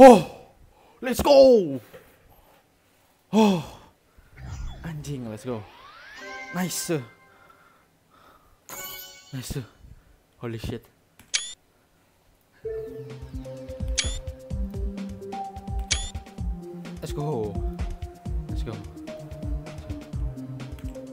Oh, let's go. Oh, anjing, let's go. Nice. Nice. Holy shit. Let's go. Let's go.